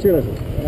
去了是？